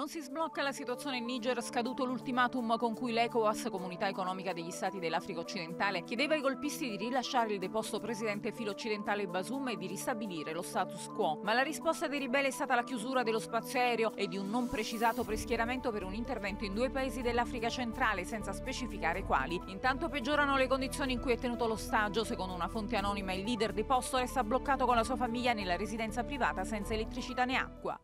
Non si sblocca la situazione in Niger, scaduto l'ultimatum con cui l'ECOWAS, comunità economica degli stati dell'Africa occidentale, chiedeva ai golpisti di rilasciare il deposto presidente filo-occidentale Basum e di ristabilire lo status quo. Ma la risposta dei ribelli è stata la chiusura dello spazio aereo e di un non precisato preschieramento per un intervento in due paesi dell'Africa centrale, senza specificare quali. Intanto peggiorano le condizioni in cui è tenuto l'ostaggio. Secondo una fonte anonima, il leader deposto resta bloccato con la sua famiglia nella residenza privata senza elettricità né acqua.